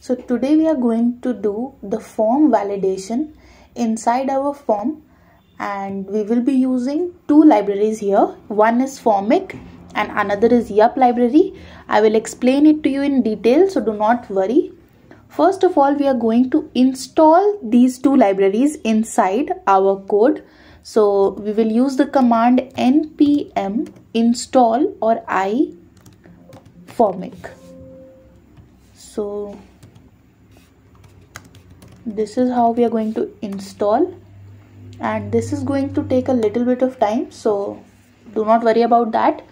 So today we are going to do the form validation inside our form and we will be using two libraries here. One is Formik and another is Yup library. I will explain it to you in detail so do not worry. First of all we are going to install these two libraries inside our code. So we will use the command npm install or i Formik. So this is how we are going to install. And this is going to take a little bit of time so do not worry about that.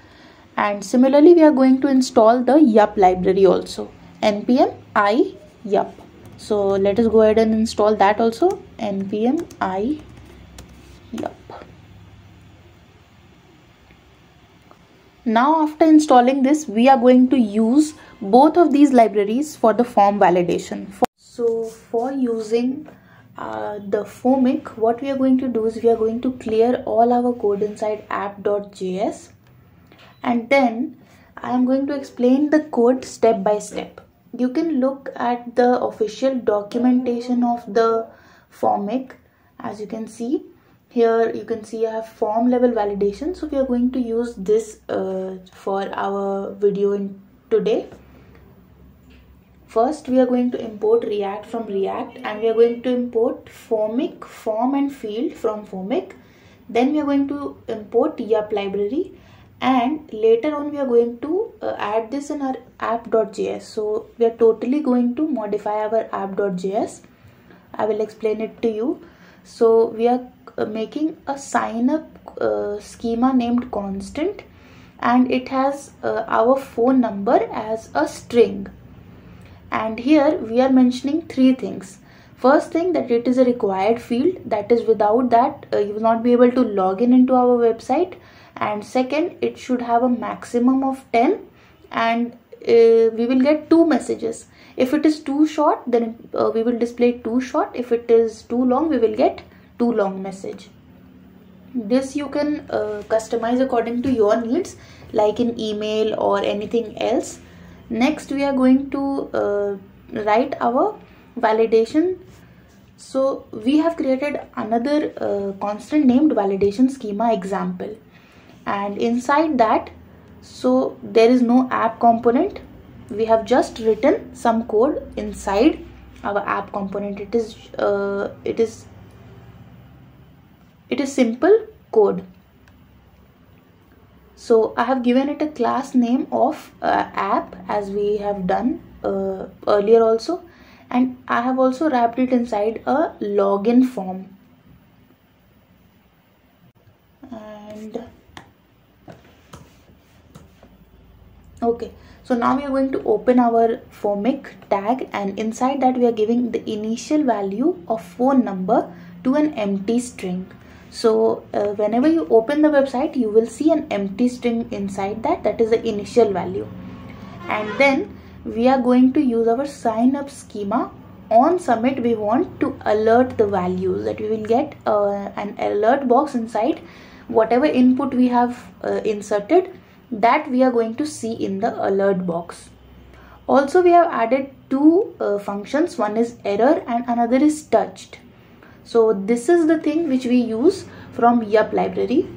And similarly we are going to install the yup library also. Npm i yup. So let us go ahead and install that also. Npm i yup. Now after installing this we are going to use both of these libraries for the form validation so for using uh, the Formik, what we are going to do is we are going to clear all our code inside app.js and then I am going to explain the code step by step. You can look at the official documentation of the Formik as you can see. Here you can see I have form level validation. So we are going to use this uh, for our video in today First, we are going to import React from React and we are going to import Formik, form and field from Formik. Then we are going to import Yup library and later on we are going to uh, add this in our app.js. So we are totally going to modify our app.js. I will explain it to you. So we are uh, making a sign up uh, schema named constant and it has uh, our phone number as a string and here we are mentioning three things. First thing that it is a required field. That is without that uh, you will not be able to log in into our website. And second it should have a maximum of 10 and uh, we will get two messages. If it is too short then uh, we will display too short. If it is too long we will get too long message. This you can uh, customize according to your needs like in email or anything else next we are going to uh, write our validation. So we have created another uh, constant named validation schema example. And inside that so there is no app component. We have just written some code inside our app component. It is uh, it is it is simple code so I have given it a class name of uh, app as we have done uh, earlier also. And I have also wrapped it inside a login form. And okay. So now we are going to open our Formik tag. And inside that we are giving the initial value of phone number to an empty string so uh, whenever you open the website you will see an empty string inside that. That is the initial value. And then we are going to use our sign up schema. On submit we want to alert the values that we will get uh, an alert box inside. Whatever input we have uh, inserted that we are going to see in the alert box. Also we have added two uh, functions. One is error and another is touched so this is the thing which we use from yup library.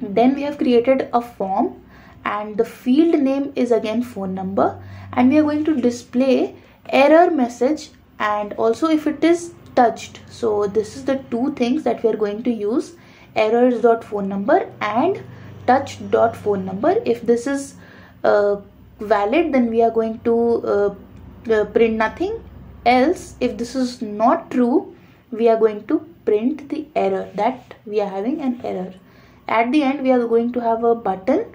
Then we have created a form and the field name is again phone number. And we are going to display error message and also if it is touched. So this is the two things that we are going to use. Errors dot phone number and touch dot phone number. If this is uh, valid then we are going to uh, uh, print nothing else. If this is not true we are going to print the error that we are having an error. At the end we are going to have a button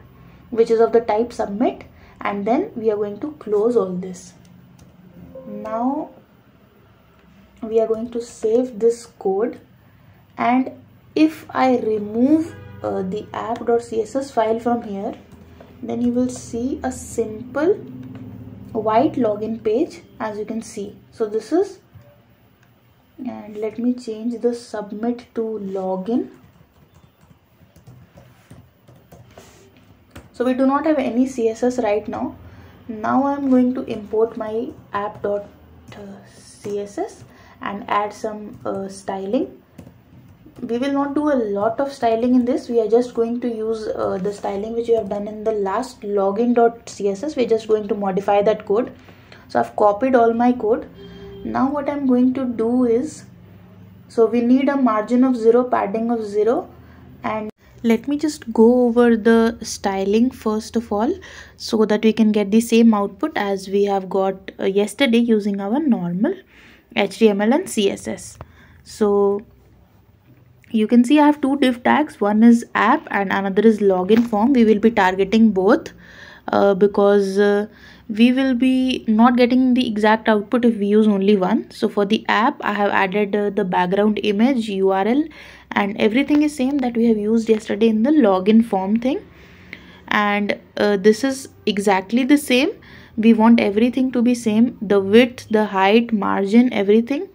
which is of the type submit and then we are going to close all this. Now we are going to save this code and if I remove uh, the app.css file from here then you will see a simple white login page as you can see. So this is and let me change the submit to login. So we do not have any css right now. Now I'm going to import my app.css and add some uh, styling. We will not do a lot of styling in this. We are just going to use uh, the styling which we have done in the last login.css we're just going to modify that code. So I've copied all my code now what I'm going to do is so we need a margin of 0 padding of 0 and let me just go over the styling first of all so that we can get the same output as we have got uh, yesterday using our normal HTML and CSS so you can see I have two div tags. One is app and another is login form. We will be targeting both uh, because uh, we will be not getting the exact output if we use only one. So for the app I have added uh, the background image URL and everything is same that we have used yesterday in the login form thing. And uh, this is exactly the same. We want everything to be same the width the height margin everything.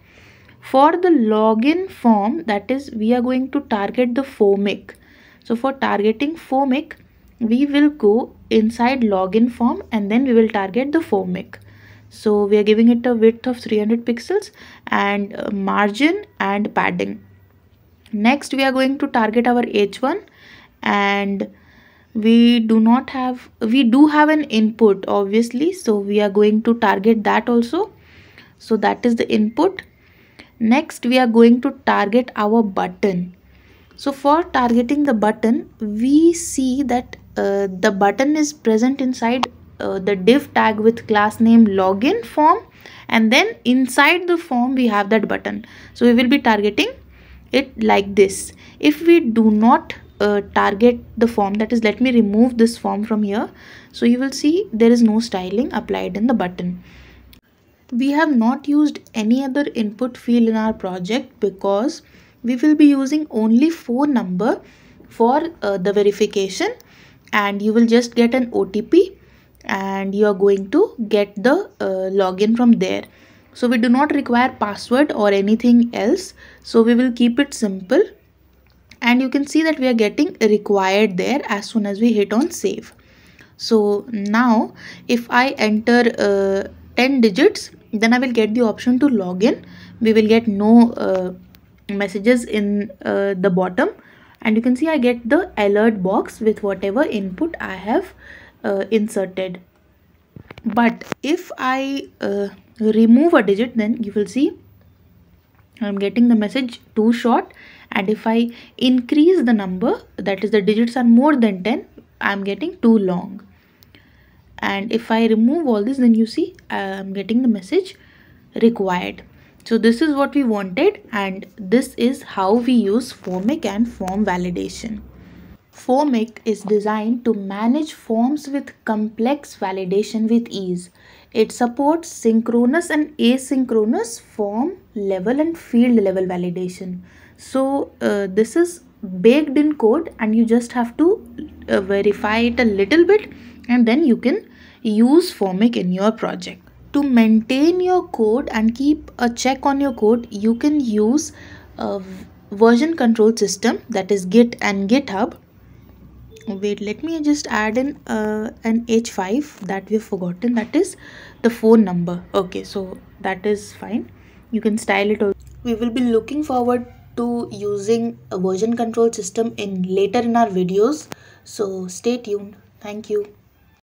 For the login form that is we are going to target the Formik. So for targeting Formik we will go inside login form and then we will target the Formik so we are giving it a width of 300 pixels and uh, margin and padding. Next we are going to target our h1 and we do not have we do have an input obviously. So we are going to target that also. So that is the input. Next we are going to target our button. So for targeting the button we see that uh, the button is present inside uh, the div tag with class name login form. And then inside the form we have that button. So we will be targeting it like this. If we do not uh, target the form that is let me remove this form from here. So you will see there is no styling applied in the button. We have not used any other input field in our project because we will be using only phone number for uh, the verification and you will just get an OTP and you are going to get the uh, login from there. So we do not require password or anything else. So we will keep it simple. And you can see that we are getting required there as soon as we hit on save. So now if i enter uh, 10 digits then I will get the option to login we will get no uh, messages in uh, the bottom and you can see I get the alert box with whatever input I have uh, inserted. But if I uh, remove a digit then you will see I'm getting the message too short. And if I increase the number that is the digits are more than 10 I'm getting too long. And if I remove all this then you see I'm getting the message required so this is what we wanted and this is how we use Formik and form validation. Formik is designed to manage forms with complex validation with ease. It supports synchronous and asynchronous form level and field level validation. So uh, this is baked in code and you just have to uh, verify it a little bit and then you can use Formik in your project. To maintain your code and keep a check on your code, you can use a version control system that is Git and GitHub. Wait, let me just add in uh, an H5 that we've forgotten. That is the phone number. Okay, so that is fine. You can style it. We will be looking forward to using a version control system in later in our videos. So stay tuned. Thank you.